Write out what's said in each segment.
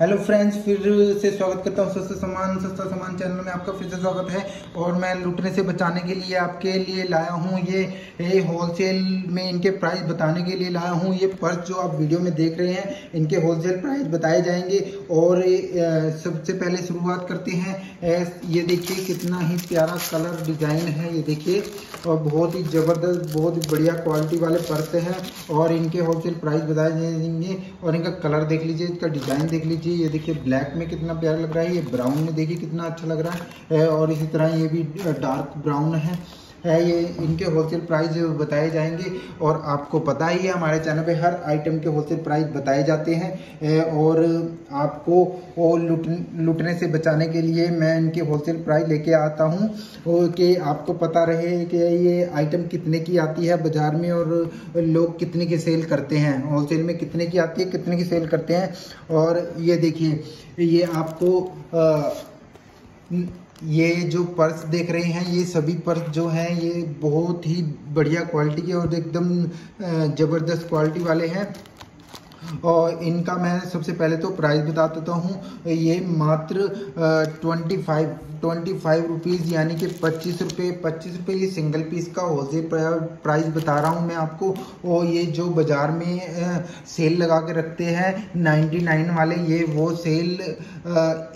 Hello friends फिर से स्वागत करता हूँ सस्ता सामान सस्ता सामान चैनल में आपका फिर से स्वागत है। और मैं लूटने से बचाने के लिए आपके लिए लाया हूँ ये ये होलसेल में इनके प्राइस बताने के लिए लाया हूँ। ये पर्स जो आप वीडियो में देख रहे हैं, इनके होलसेल प्राइस बताए जाएँगे। और सबसे पहले शुरुआत करते हैं। ये देखिए कितना ही प्यारा कलर डिज़ाइन है ये देखिए। और बहुत ही ज़बरदस्त, बहुत ही बढ़िया क्वालिटी वाले पर्स हैं। और इनके होलसेल प्राइस बताए जाएँगे। और इनका कलर देख लीजिए इसका डिज़ाइन देख लीजिए। लीजिए ये देखिए ब्लैक में कितना प्यारा लग रहा है, ये ब्राउन में देखिए कितना अच्छा लग रहा है, और इसी तरह ये भी डार्क ब्राउन है। है ये इनके होलसेल प्राइस बताए जाएँगे और आपको पता ही है हमारे चैनल पे हर आइटम के होलसेल प्राइस बताए जाते हैं और आपको वो लुट लुटने से बचाने के लिए मैं इनके होलसेल प्राइस लेके आता हूँ कि आपको पता रहे कि ये आइटम कितने की आती है बाज़ार में और लोग कितने की सेल करते हैं होलसेल में कितने की आती है कितने की सेल करते हैं और ये देखिए ये आपको आ, ये जो पर्स देख रहे हैं, ये सभी पर्स जो हैं, ये बहुत ही बढ़िया क्वालिटी के और एकदम ज़बरदस्त क्वालिटी वाले हैं। और इनका मैं सबसे पहले तो प्राइस बता देता हूँ। ये मात्र twenty five twenty five rupees यानी कि पच्चीस रुपये पच्चीस रुपये ये सिंगल पीस का होलसेल प्राइस बता रहा हूँ मैं आपको। और ये जो बाज़ार में सेल लगा के रखते हैं नाइन्टी नाइन वाले ये वो सेल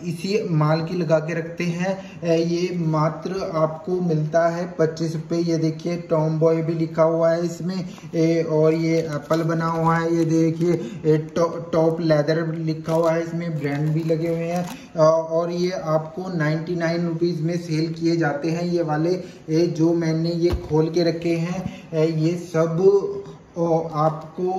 इसी माल की लगा के रखते हैं। ये मात्र आपको मिलता है पच्चीस रुपये ये देखिए टॉम बॉय भी लिखा हुआ है इसमें। और ये एप्पल बना हुआ है। ये देखिए टॉप लेदर लिखा हुआ है, इसमें ब्रांड भी लगे हुए हैं। और ये आपको नाइन्टी नाइन रुपीज़ में सेल किए जाते हैं। ये वाले जो मैंने ये खोल के रखे हैं ये सब आपको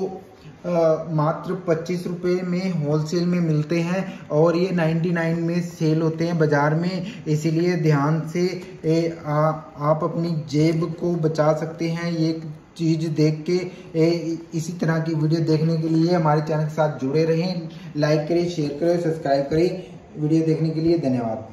मात्र पच्चीस रुपये में होलसेल में मिलते हैं और ये नाइन्टी नाइन में सेल होते हैं बाज़ार में। इसीलिए ध्यान से ए, आ, आप अपनी जेब को बचा सकते हैं। ये चीज़ देख के ए, इसी तरह की वीडियो देखने के लिए हमारे चैनल के साथ जुड़े रहें। लाइक करें शेयर करें सब्सक्राइब करें। वीडियो देखने के लिए धन्यवाद।